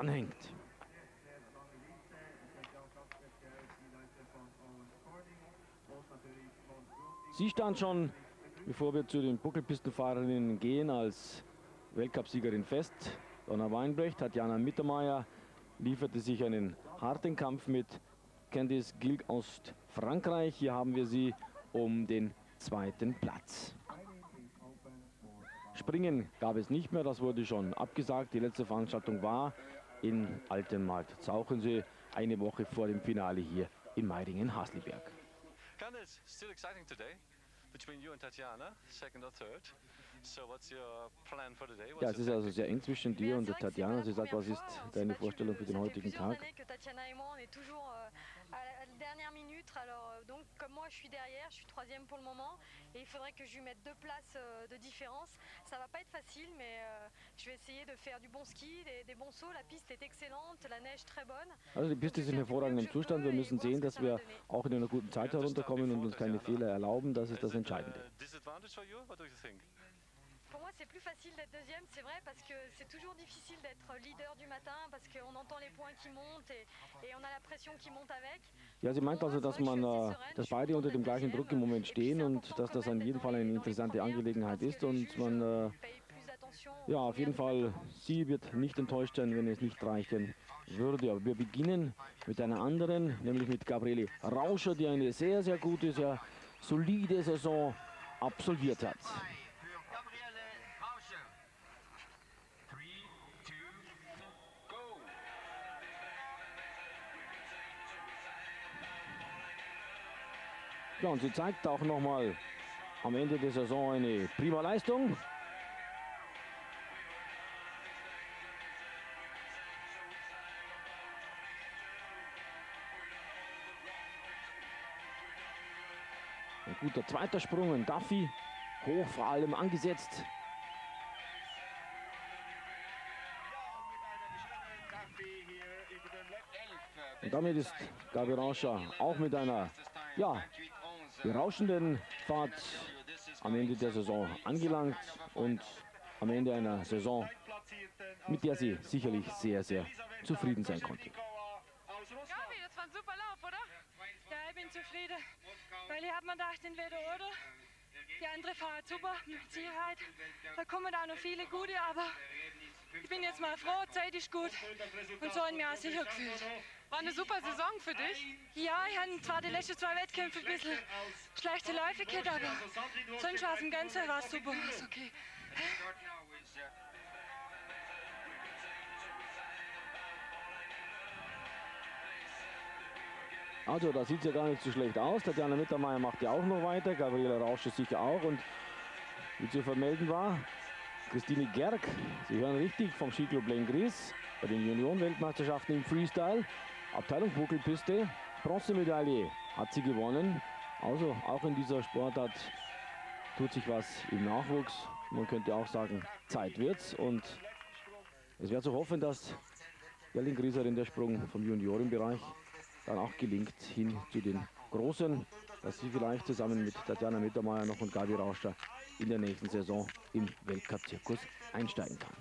dranhängt. Sie stand schon, bevor wir zu den Buckelpistenfahrerinnen gehen, als Weltcupsiegerin fest. Donna Weinbrecht, Tatjana Mittermeier lieferte sich einen harten Kampf mit Candice Gilg aus Frankreich. Hier haben wir sie um den zweiten Platz. Springen gab es nicht mehr, das wurde schon abgesagt. Die letzte Veranstaltung war in Altenmarkt Zauchensee, eine Woche vor dem Finale hier in Meiringen-Hasliberg. Candice, still exciting today between you and Tatjana, second or third. Ja, es ist also sehr eng zwischen dir und Tatjana. Sie sagt, was ist deine Vorstellung für den heutigen Tag? Alors, euh, donc, comme moi, je suis derrière, je suis troisième pour le moment, et il faudrait que je lui mette deux places euh, de différence. Ça va pas être facile, mais euh, je vais essayer de faire du bon ski, des, des, bons sauts. La piste est excellente, la neige très bonne. Also die Piste ist in hervorragendem Zustand. Wir müssen sehen, dass wir auch in einer guten Zeit herunterkommen und uns keine Fehler erlauben. Das ist das Entscheidende. Pour moi, c'est plus facile d'être deuxième, c'est vrai, parce que c'est toujours difficile d'être leader du matin, parce qu'on entend les points qui montent et, et, on a la pression qui monte avec. Ja, sie meint also, dass man, äh, dass beide unter dem gleichen Druck im Moment stehen und dass das an jeden Fall eine interessante Angelegenheit ist und man, äh, ja, auf jeden Fall, sie wird nicht enttäuscht sein, wenn es nicht reichen würde. Aber wir beginnen mit einer anderen, nämlich mit Gabriele Rauscher, die eine sehr, sehr gute, sehr solide Saison absolviert hat. Ja, und sie zeigt auch nochmal am Ende der Saison eine prima Leistung. Ein guter zweiter Sprung, ein Duffy, hoch vor allem angesetzt. Und damit ist Gabi Rauscher auch mit einer ja, berauschenden Fahrt am Ende der Saison angelangt und am Ende einer Saison, mit der sie sicherlich sehr, sehr zufrieden sein konnte. Gabi, das war ein super Lauf, oder? Ja, ich bin zufrieden, weil ich habe mir gedacht, entweder oder. Die andere fahrt super, mit Sicherheit. Da kommen auch noch viele gute, aber ich bin jetzt mal froh, Zeit ist gut und so haben wir auch sicher gefühlt. War eine super Saison für dich? Ja, ich hatte zwar die letzten zwei Wettkämpfe ein bisschen schlechte Läufe gehabt, aber sonst war es im Ganzen war es super, ist okay. Also, da sieht es ja gar nicht so schlecht aus. Tatjana Mittermeier macht ja auch noch weiter. Gabriela Rausche sicher auch. Und wie zu vermelden war, Christine Gerg, Sie hören richtig, vom Skiclub Lengries bei den Junioren-Weltmeisterschaften im Freestyle. Abteilung Buckelpiste, Bronzemedaille hat sie gewonnen. Also auch in dieser Sportart tut sich was im Nachwuchs. Man könnte auch sagen, Zeit wird's. Und es wäre zu hoffen, dass der Lingrieserin der Sprung vom Juniorenbereich dann auch gelingt hin zu den Großen, dass sie vielleicht zusammen mit Tatjana Mittermeier noch und Gabi Rauscher in der nächsten Saison im Weltcup-Zirkus einsteigen kann.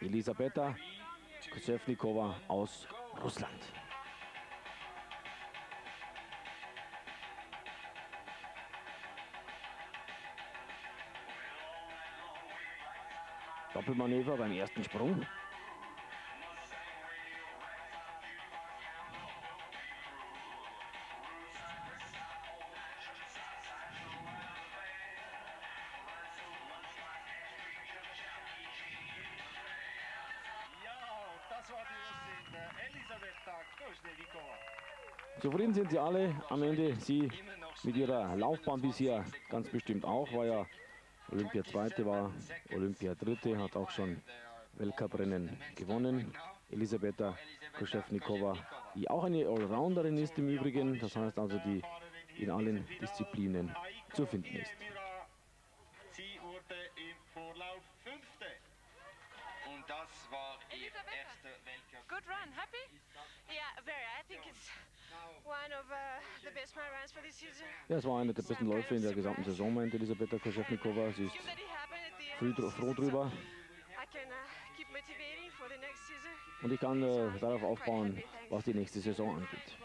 Elisabetta Kusevnikova aus Russland. Doppelmanöver beim ersten Sprung. Zufrieden sind sie alle am Ende. Sie mit ihrer Laufbahn bisher ganz bestimmt auch. War ja Olympia Zweite, war Olympia Dritte, hat auch schon Weltcuprennen gewonnen. Elisabetta Koschewnikova, die auch eine Allrounderin ist im Übrigen. Das heißt also, die in allen Disziplinen zu finden ist. Und das war ihr erster Weltcup. Good run, happy? Yeah, very. I think it's one of uh, the best my runs for this season. Ja, es war einer der besten Läufe in der gesamten Saison, meint Elisabetta Koschewnikova. Sie ist froh drüber. Uh. Und ich kann äh, darauf aufbauen, was die nächste Saison angeht.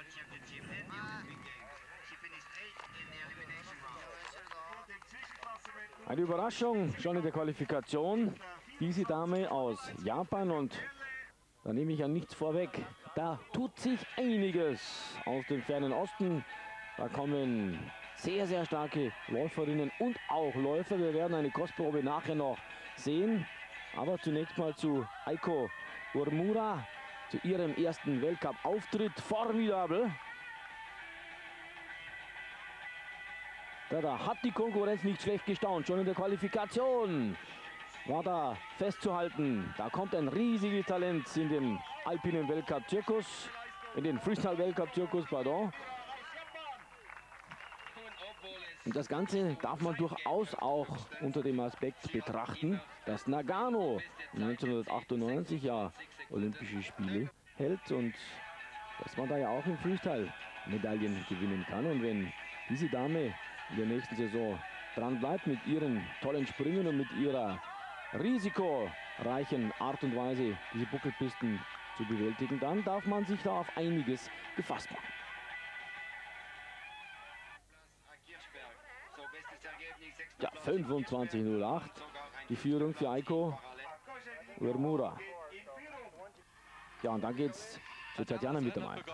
World Championship and the Olympic Games. She finished eighth in the elimination round. Eine Überraschung schon in der Qualifikation. Diese Dame aus Japan und da nehme ich ja nichts vorweg. Da tut sich einiges aus dem fernen Osten. Da kommen sehr, sehr starke Läuferinnen und auch Läufer. Wir werden eine Kostprobe nachher noch sehen. Aber zunächst mal zu Aiko Urmura, zu ihrem ersten Weltcup-Auftritt. Formidabel. Da, da hat die Konkurrenz nicht schlecht gestaunt, schon in der Qualifikation war da festzuhalten. Da kommt ein riesiges Talent in den alpinen Weltcup-Zirkus, in den Freestyle-Weltcup-Zirkus, pardon. Und das Ganze darf man durchaus auch unter dem Aspekt betrachten, dass Nagano 1998 ja Olympische Spiele hält und dass man da ja auch im Freestyle Medaillen gewinnen kann. Und wenn diese Dame in der nächsten Saison dran bleibt mit ihren tollen Sprüngen und mit ihrer risikoreichen Art und Weise, diese Buckelpisten zu bewältigen, dann darf man sich da auf einiges gefasst machen. Ja, Platz. 25.08. Die Führung für Aiko Urmura. Ja, und dann geht's zu Tatjana Mittermeier.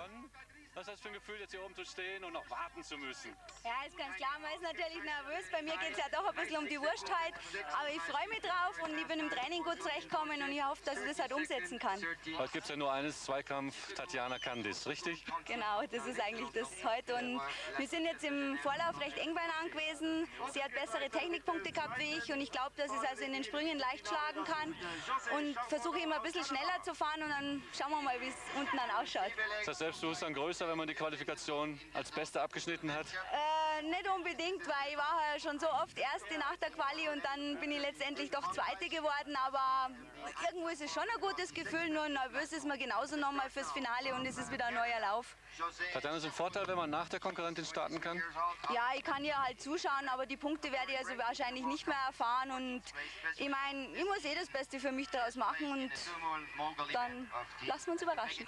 Was ist das für ein Gefühl, jetzt hier oben zu stehen und noch warten zu müssen? Ja, ist ganz klar, man ist natürlich nervös. Bei mir geht es ja doch ein bisschen um die Wurstheit. Aber ich freue mich drauf und ich bin im Training gut zurechtgekommen und ich hoffe, dass ich das halt umsetzen kann. Heute gibt es ja nur eines, Zweikampf Tatjana Kandis, richtig? Genau, das ist eigentlich das heute. Und wir sind jetzt im Vorlauf recht eng beieinander gewesen. Sie hat bessere Technikpunkte gehabt wie ich und ich glaube, dass ich es also in den Sprüngen leicht schlagen kann. Und versuche immer ein bisschen schneller zu fahren und dann schauen wir mal, wie es unten dann ausschaut. Ist das Selbstbewusstsein größer, wenn man die Qualifikation als Beste abgeschnitten hat? Äh, nicht unbedingt, weil ich war ja schon so oft Erste nach der Quali und dann bin ich letztendlich doch Zweite geworden. Aber irgendwo ist es schon ein gutes Gefühl, nur nervös ist man genauso nochmal fürs Finale und es ist wieder ein neuer Lauf. Tatjana ist ein Vorteil, wenn man nach der Konkurrentin starten kann? Ja, ich kann ja halt zuschauen, aber die Punkte werde ich also wahrscheinlich nicht mehr erfahren. Und ich meine, ich muss eh das Beste für mich daraus machen und dann lassen wir uns überraschen.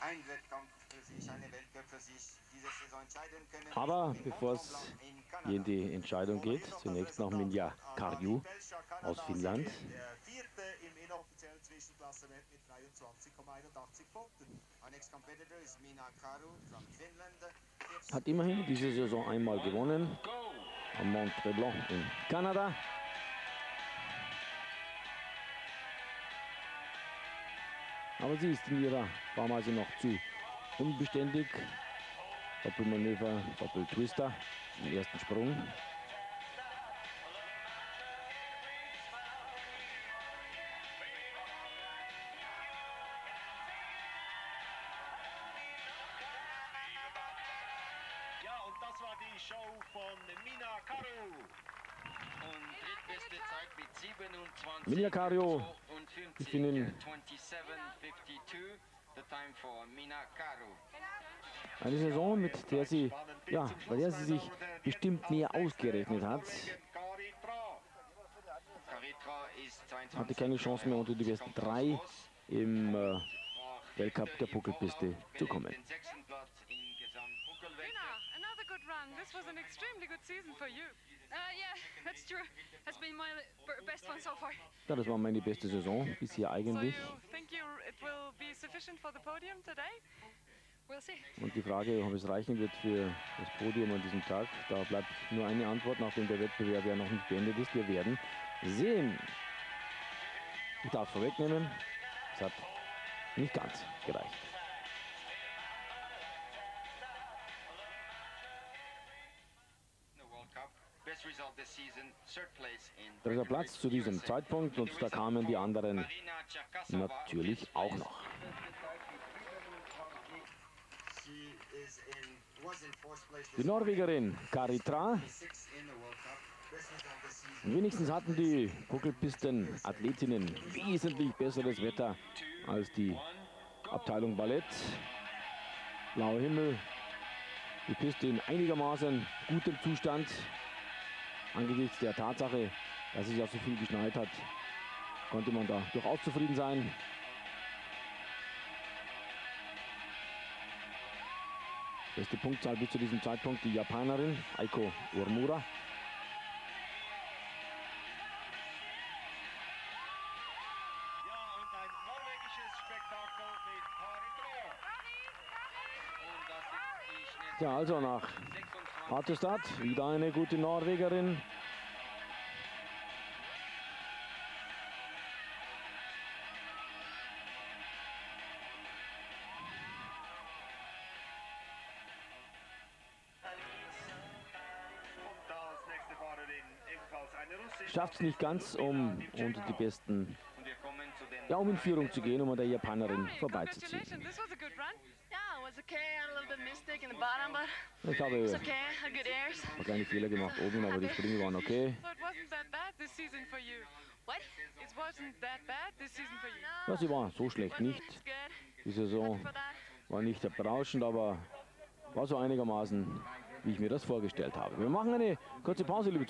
Ein Wettkampf für sich, eine Weltcup für sich, diese Saison entscheiden können. Aber bevor es hier in die Entscheidung geht, zunächst noch Minja Karju aus Finnland. Der vierte im inoffiziellen Zwischenklassement mit 23,81 Punkten. Our next competitor is Mina Karu from Finland. Hat immerhin diese Saison einmal gewonnen. Am Mont Tremblant in Kanada. Aber sie ist in ihrer Fahrweise noch zu unbeständig. Doppelmanöver, Doppeltwister im ersten Sprung. Ja, und das war die Show von Mina Karu. Und drittbeste Zeit mit 27. Minja Karu, und die 50, Finnin. 27,52. The time for Mina Karu. Eine Saison, mit der sie, ja, bei der sie sich bestimmt mehr ausgerechnet hat. Karitra. Karitra ist 22. Hatte keine Chance mehr unter die besten drei im äh, Weltcup der Buckelpiste zu kommen. Den sechsten Platz insgesamt. Lena, run. This was an extremely good season for you. Uh, yeah, that's true. Has been my best one so far. Ja, das war meine beste Saison bisher So eigentlich. you think you it will be sufficient for the podium today? We'll see. Und die Frage, ob es reichen wird für das Podium an diesem Tag, da bleibt nur eine Antwort, nachdem der Wettbewerb ja noch nicht beendet ist. Wir werden sehen. Ich darf vorwegnehmen, es hat nicht ganz gereicht. Dritter Platz zu diesem Zeitpunkt und da kamen die anderen natürlich auch noch. Die Norwegerin Karitra. the season. Wenigstens hatten die Kuckelpisten-Athletinnen wesentlich besseres Wetter als die Abteilung Ballett. Blauer Himmel, die Piste in einigermaßen gutem Zustand. Angesichts der Tatsache, dass es ja so viel geschneit hat, konnte man da durchaus zufrieden sein. Beste Punktzahl bis zu diesem Zeitpunkt die Japanerin Aiko schnellste Ja, also nach 26 Hartestad, wieder eine gute Norwegerin. Schafft es nicht ganz, um unter die besten, ja, um in Führung zu gehen, um an der Japanerin vorbeizuziehen. Ich habe ein kleine Fehler gemacht oben, aber die Sprünge waren okay. Ja, sie war so schlecht nicht. Die Saison war nicht berauschend, aber war so einigermaßen, wie ich mir das vorgestellt habe. Wir machen eine kurze Pause, liebe